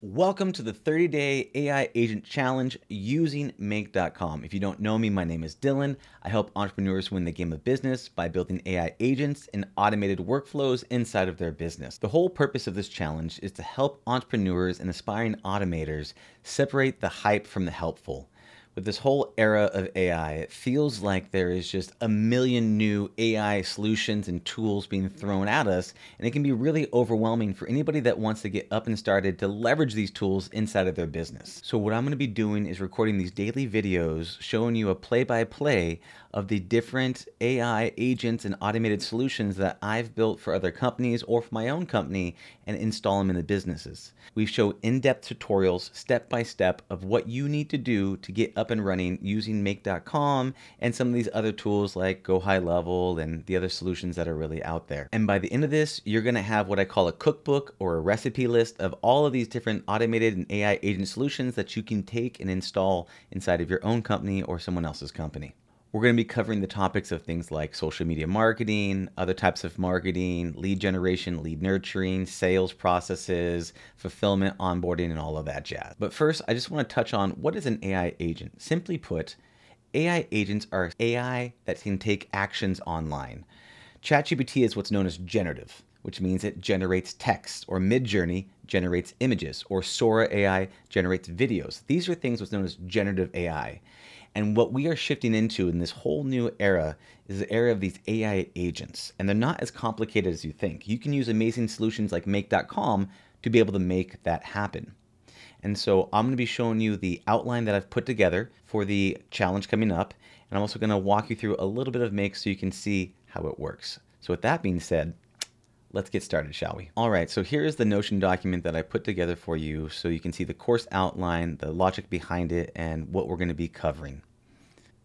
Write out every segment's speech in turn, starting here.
Welcome to the 30 day AI agent challenge using Make.com. If you don't know me, my name is Dylan. I help entrepreneurs win the game of business by building AI agents and automated workflows inside of their business. The whole purpose of this challenge is to help entrepreneurs and aspiring automators separate the hype from the helpful with this whole era of AI, it feels like there is just a million new AI solutions and tools being thrown at us, and it can be really overwhelming for anybody that wants to get up and started to leverage these tools inside of their business. So what I'm going to be doing is recording these daily videos showing you a play-by-play of the different AI agents and automated solutions that I've built for other companies or for my own company and install them in the businesses. We show in-depth tutorials step by step of what you need to do to get up and running using make.com and some of these other tools like Go High Level and the other solutions that are really out there. And by the end of this, you're going to have what I call a cookbook or a recipe list of all of these different automated and AI agent solutions that you can take and install inside of your own company or someone else's company. We're going to be covering the topics of things like social media marketing, other types of marketing, lead generation, lead nurturing, sales processes, fulfillment, onboarding, and all of that jazz. But first, I just want to touch on what is an AI agent. Simply put, AI agents are AI that can take actions online. ChatGPT is what's known as generative, which means it generates text, or Midjourney generates images, or Sora AI generates videos. These are things what's known as generative AI. And what we are shifting into in this whole new era is the era of these AI agents. And they're not as complicated as you think. You can use amazing solutions like make.com to be able to make that happen. And so I'm going to be showing you the outline that I've put together for the challenge coming up. And I'm also going to walk you through a little bit of make so you can see how it works. So with that being said, let's get started, shall we? All right, so here is the Notion document that I put together for you so you can see the course outline, the logic behind it, and what we're going to be covering.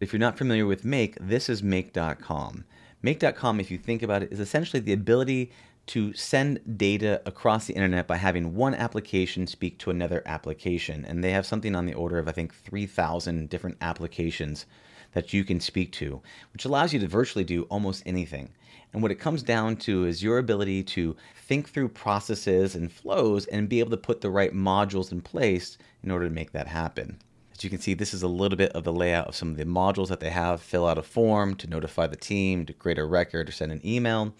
If you're not familiar with Make, this is Make.com. Make.com, if you think about it, is essentially the ability to send data across the internet by having one application speak to another application. And they have something on the order of, I think, 3,000 different applications that you can speak to, which allows you to virtually do almost anything. And what it comes down to is your ability to think through processes and flows and be able to put the right modules in place in order to make that happen. As you can see, this is a little bit of the layout of some of the modules that they have. Fill out a form to notify the team, to create a record, or send an email.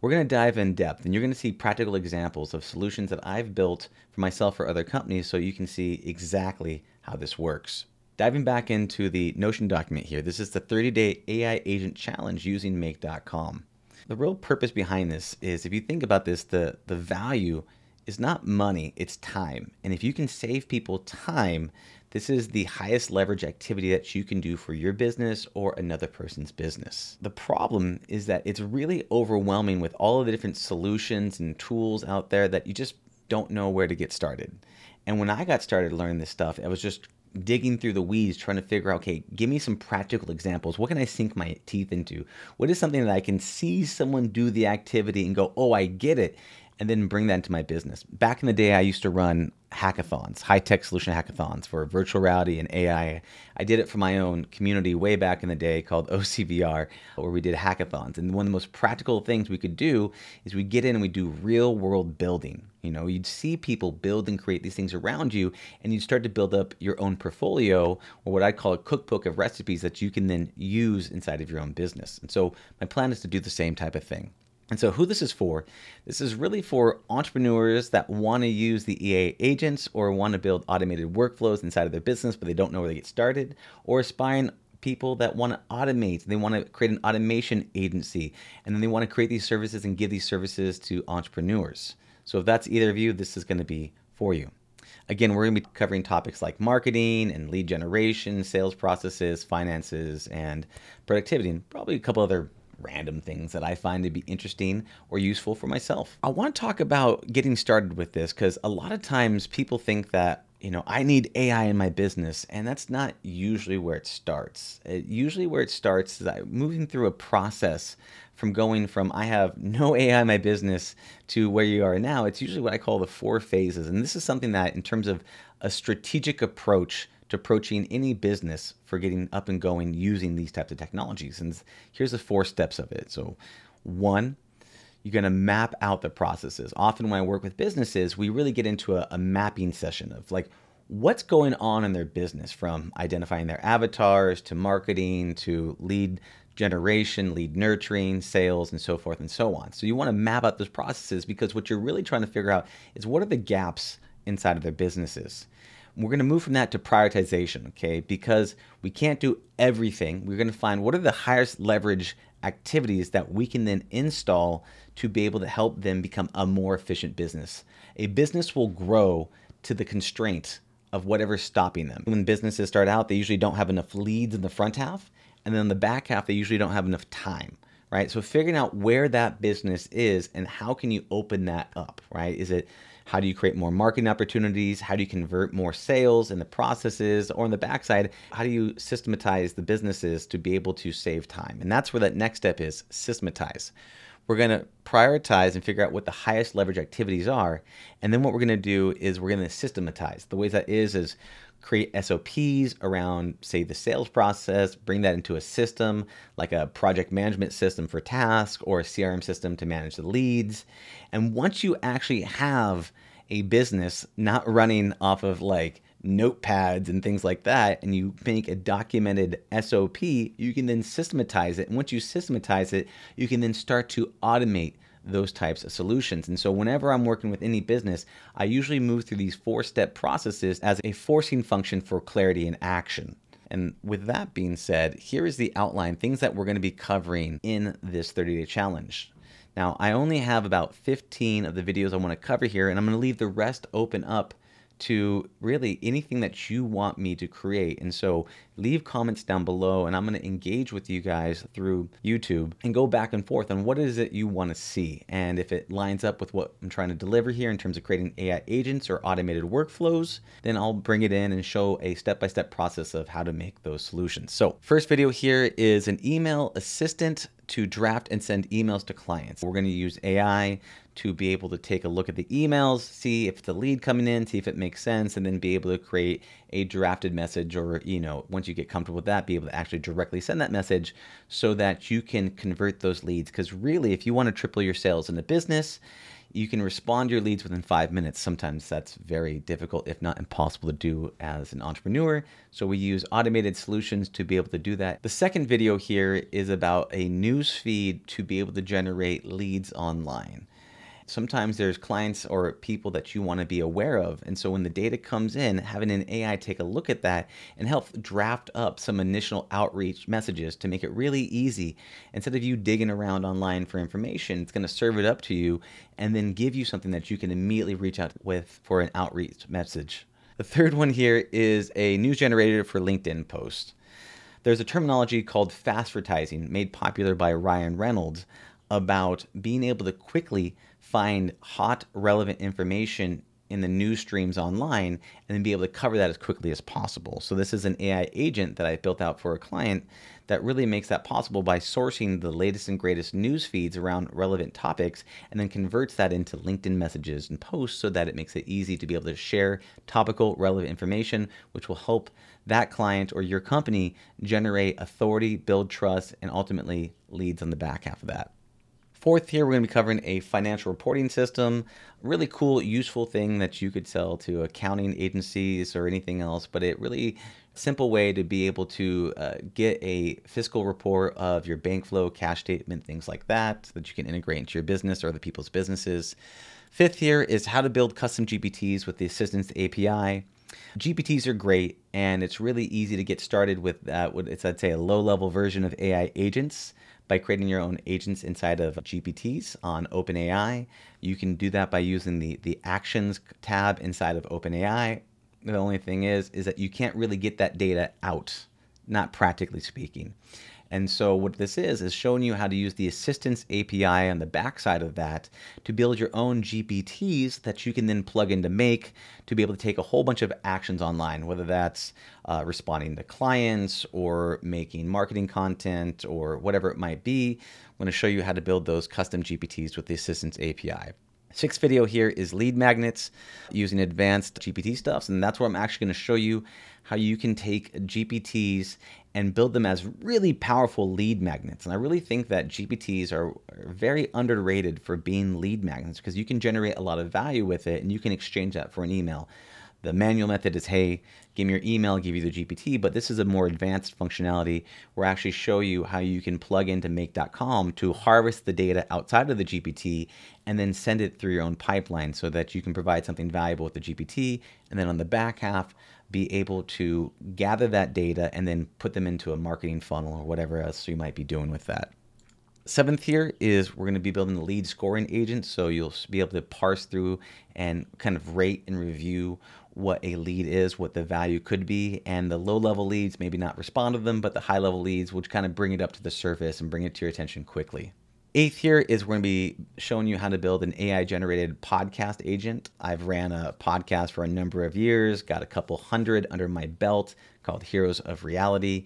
We're going to dive in depth and you're going to see practical examples of solutions that I've built for myself or other companies so you can see exactly how this works. Diving back into the Notion document here, this is the 30-day AI agent challenge using make.com. The real purpose behind this is if you think about this, the, the value is not money, it's time. And if you can save people time, this is the highest leverage activity that you can do for your business or another person's business. The problem is that it's really overwhelming with all of the different solutions and tools out there that you just don't know where to get started. And when I got started learning this stuff, I was just digging through the weeds trying to figure out okay give me some practical examples. What can i sink my teeth into? What is something that i can see someone do the activity and go oh i get it and then bring that into my business. Back in the day, I used to run hackathons, high tech solution hackathons for virtual reality and AI. I did it for my own community way back in the day called OCVR, where we did hackathons. And one of the most practical things we could do is we get in and we do real world building. You know, you'd see people build and create these things around you, and you'd start to build up your own portfolio, or what I call a cookbook of recipes that you can then use inside of your own business. And so my plan is to do the same type of thing. And so, who this is for, this is really for entrepreneurs that want to use the AI agents or want to build automated workflows inside of their business, but they don't know where to get started, or aspiring people that want to automate. They want to create an automation agency, and then they want to create these services and give these services to entrepreneurs. So, if that's either of you, this is going to be for you. Again, we're going to be covering topics like marketing and lead generation, sales processes, finances, and productivity, and probably a couple other random things that I find to be interesting or useful for myself. I want to talk about getting started with this because a lot of times people think that you know, I need AI in my business, and that's not usually where it starts. It, usually, where it starts is I, moving through a process from going from I have no AI in my business to where you are now. It's usually what I call the four phases, and this is something that, in terms of a strategic approach to approaching any business for getting up and going using these types of technologies. And here's the four steps of it. So, one, you're going to map out the processes. Often when I work with businesses, we really get into a, a, mapping session of like what's going on in their business from identifying their avatars to marketing to lead generation, lead nurturing, sales, and so forth and so on. So you want to map out those processes because what you're really trying to figure out is what are the gaps inside of their businesses. We're going to move from that to prioritization, okay? Because we can't do everything. We're going to find what are the highest leverage activities that we can then install to be able to help them become a more efficient business. A business will grow to the constraint of whatever's stopping them. When businesses start out, they usually don't have enough leads in the front half, and then in the back half, they usually don't have enough time right? So figuring out where that business is and how can you open that up, right? Is it how do you create more marketing opportunities? How do you convert more sales in the processes or on the backside? How do you systematize the businesses to be able to save time? And that's where that next step is systematize. We're going to prioritize and figure out what the highest leverage activities are. And then what we're going to do is we're going to systematize. The ways that is is create SOPs around, say, the sales process, bring that into a system like a project management system for tasks or a CRM system to manage the leads. And once you actually have a business not running off of like notepads and things like that, and you make a documented SOP, you can then systematize it. And once you systematize it, you can then start to automate those types of solutions. And so whenever I'm working with any business, I usually move through these four step processes as a forcing function for clarity and action. And with that being said, here is the outline things that we're going to be covering in this 30 day challenge. Now, I only have about 15 of the videos I want to cover here, and I'm going to leave the rest open up to really anything that you want me to create. And so leave comments down below and I'm going to engage with you guys through YouTube and go back and forth on what is it you want to see. And if it lines up with what I'm trying to deliver here in terms of creating AI agents or automated workflows, then I'll bring it in and show a step-by-step -step process of how to make those solutions. So first video here is an email assistant to draft and send emails to clients. We're going to use AI to be able to take a look at the emails, see if it's a lead coming in, see if it makes sense, and then be able to create a drafted message or, you know, once you get comfortable with that, be able to actually directly send that message so that you can convert those leads. Because really, if you want to triple your sales in the business, you can respond to your leads within five minutes. Sometimes that's very difficult, if not impossible to do as an entrepreneur. So we use automated solutions to be able to do that. The second video here is about a news feed to be able to generate leads online sometimes there's clients or people that you want to be aware of. And so when the data comes in, having an AI take a look at that and help draft up some initial outreach messages to make it really easy. Instead of you digging around online for information, it's going to serve it up to you and then give you something that you can immediately reach out with for an outreach message. The third one here is a news generator for LinkedIn posts. There's a terminology called fast advertising made popular by Ryan Reynolds about being able to quickly find hot, relevant information in the news streams online and then be able to cover that as quickly as possible. So this is an AI agent that I built out for a client that really makes that possible by sourcing the latest and greatest news feeds around relevant topics and then converts that into LinkedIn messages and posts so that it makes it easy to be able to share topical relevant information which will help that client or your company generate authority, build trust and ultimately leads on the back half of that. Fourth here, we're going to be covering a financial reporting system. Really cool, useful thing that you could sell to accounting agencies or anything else, but it really simple way to be able to uh, get a fiscal report of your bank flow, cash statement, things like that, that you can integrate into your business or other people's businesses. Fifth here is how to build custom GPTs with the Assistants API. GPTs are great, and it's really easy to get started with that. It's, I'd say, a low level version of AI agents by creating your own agents inside of GPTs on OpenAI. You can do that by using the, the Actions tab inside of OpenAI. The only thing is, is that you can't really get that data out, not practically speaking. And so what this is, is showing you how to use the Assistants API on the backside of that to build your own GPTs that you can then plug into Make to be able to take a whole bunch of actions online, whether that's uh, responding to clients or making marketing content or whatever it might be. I'm to show you how to build those custom GPTs with the Assistants API. Sixth video here is lead magnets using advanced GPT stuffs. And that's where I'm actually going to show you how you can take GPTs and build them as really powerful lead magnets. And I really think that GPTs are very underrated for being lead magnets because you can generate a lot of value with it and you can exchange that for an email. The manual method is, hey, give me your email, give you the GPT, but this is a more advanced functionality where I actually show you how you can plug into make.com to harvest the data outside of the GPT and then send it through your own pipeline so that you can provide something valuable with the GPT. And then on the back half, be able to gather that data and then put them into a marketing funnel or whatever else you might be doing with that. Seventh here is we're going to be building the lead scoring agent. So you'll be able to parse through and kind of rate and review what a lead is, what the value could be, and the low level leads, maybe not respond to them, but the high level leads, which kind of bring it up to the surface and bring it to your attention quickly. Eighth here is we're going to be showing you how to build an AI generated podcast agent. I've ran a podcast for a number of years, got a couple hundred under my belt called Heroes of Reality.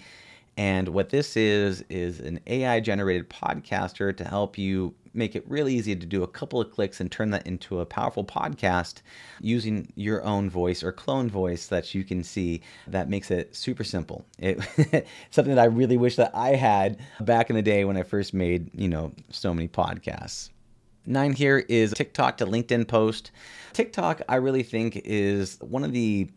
And what this is, is an AI generated podcaster to help you make it really easy to do a couple of clicks and turn that into a powerful podcast using your own voice or clone voice that you can see that makes it super simple. It, something that I really wish that I had back in the day when I first made, you know, so many podcasts. Nine here is TikTok to LinkedIn post. TikTok, I really think, is one of the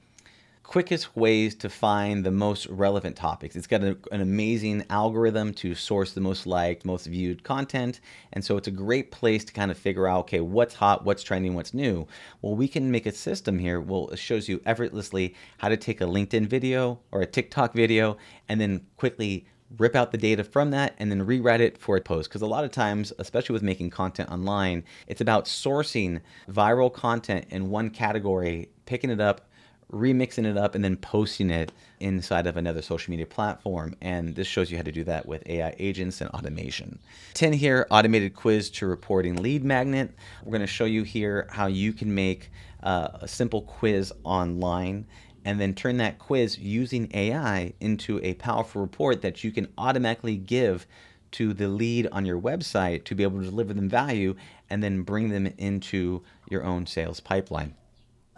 quickest ways to find the most relevant topics. It's got a, an amazing algorithm to source the most liked, most viewed content. And so it's a great place to kind of figure out, okay, what's hot, what's trending, what's new. Well, we can make a system here. Well, it shows you effortlessly how to take a LinkedIn video or a TikTok video and then quickly rip out the data from that and then rewrite it for a post. Because a lot of times, especially with making content online, it's about sourcing viral content in one category, picking it up, remixing it up and then posting it inside of another social media platform. And this shows you how to do that with AI agents and automation. 10 here, automated quiz to reporting lead magnet. We're going to show you here how you can make uh, a simple quiz online and then turn that quiz using AI into a powerful report that you can automatically give to the lead on your website to be able to deliver them value and then bring them into your own sales pipeline.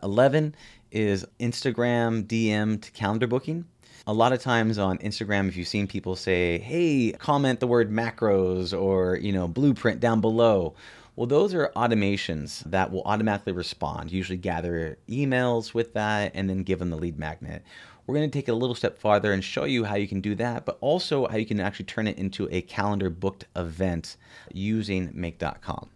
11 is Instagram DM to calendar booking. A lot of times on Instagram, if you've seen people say, hey, comment the word macros or, you know, blueprint down below. Well, those are automations that will automatically respond, usually gather emails with that and then give them the lead magnet. We're going to take it a little step farther and show you how you can do that, but also how you can actually turn it into a calendar booked event using make.com.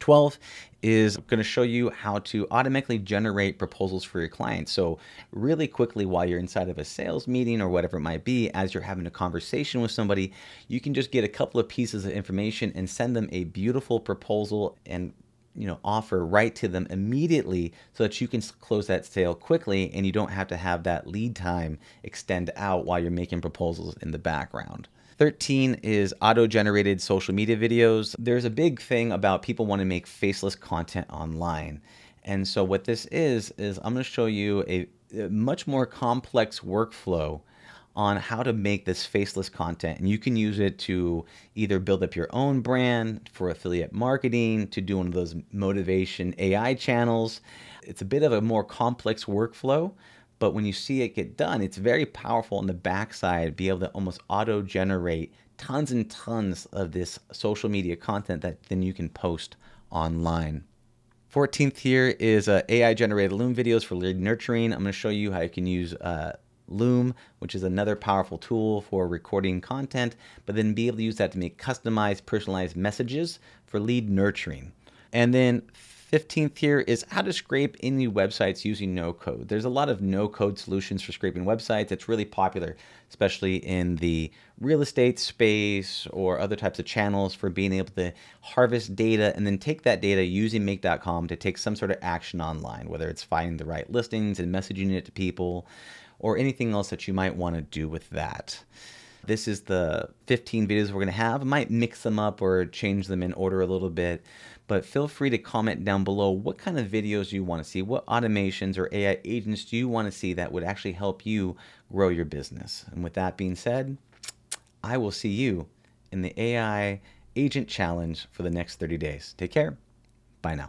12 is going to show you how to automatically generate proposals for your clients. So really quickly while you're inside of a sales meeting or whatever it might be, as you're having a conversation with somebody, you can just get a couple of pieces of information and send them a beautiful proposal and you know offer right to them immediately so that you can close that sale quickly and you don't have to have that lead time extend out while you're making proposals in the background. 13 is auto-generated social media videos. There's a big thing about people want to make faceless content online. And so what this is, is I'm going to show you a much more complex workflow on how to make this faceless content. And you can use it to either build up your own brand for affiliate marketing, to do one of those motivation AI channels. It's a bit of a more complex workflow, but when you see it get done, it's very powerful on the backside, be able to almost auto generate tons and tons of this social media content that then you can post online. 14th here is uh, AI generated Loom videos for lead nurturing. I'm going to show you how you can use uh, Loom, which is another powerful tool for recording content, but then be able to use that to make customized, personalized messages for lead nurturing. And then 15th here is how to scrape any websites using no code. There's a lot of no code solutions for scraping websites. It's really popular, especially in the real estate space or other types of channels for being able to harvest data and then take that data using make.com to take some sort of action online, whether it's finding the right listings and messaging it to people or anything else that you might want to do with that. This is the 15 videos we're going to have. I might mix them up or change them in order a little bit, but feel free to comment down below what kind of videos you want to see, what automations or AI agents do you want to see that would actually help you grow your business. And with that being said, I will see you in the AI Agent Challenge for the next 30 days. Take care. Bye now.